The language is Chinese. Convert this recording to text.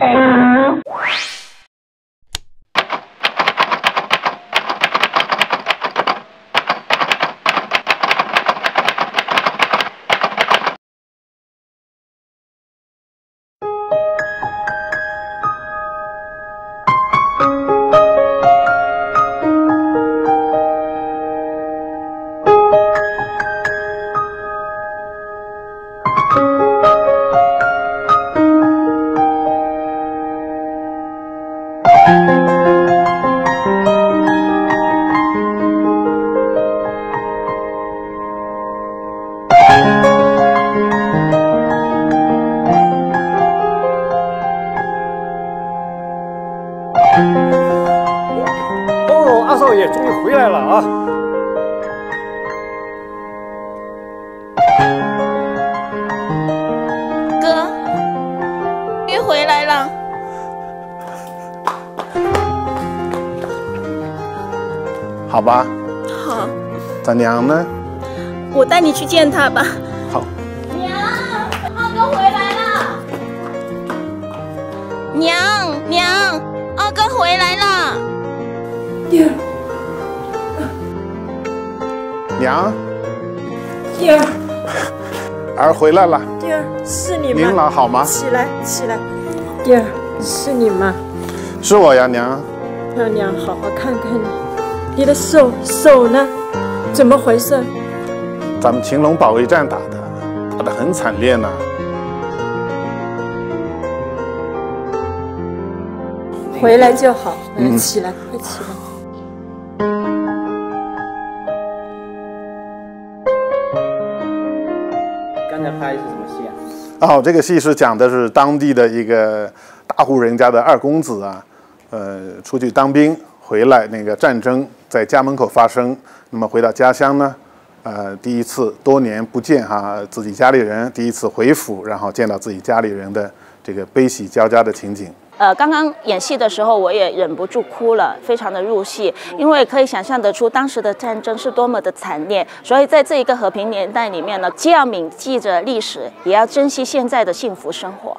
Hey. 哦，阿少爷终于回来了啊！哥，你回来了。好吧，好，咱娘呢？我带你去见她吧。好，娘，二哥回来了。娘娘，二哥回来了。爹娘，爹儿，儿回来了，爹儿，是你您吗？老好吗？起来，起来，爹儿，是你吗？是我呀，娘。让娘好好看看你，你的手手呢？怎么回事？咱们秦龙保卫战打的，打得很惨烈呢。回来就好，来嗯起来，快起来。刚才拍的是什么戏啊？哦，这个戏是讲的是当地的一个大户人家的二公子啊，呃，出去当兵回来，那个战争在家门口发生，那么回到家乡呢，呃，第一次多年不见哈、自己家里人，第一次回府，然后见到自己家里人的这个悲喜交加的情景。呃，刚刚演戏的时候，我也忍不住哭了，非常的入戏，因为可以想象得出当时的战争是多么的惨烈，所以在这一个和平年代里面呢，既要铭记着历史，也要珍惜现在的幸福生活。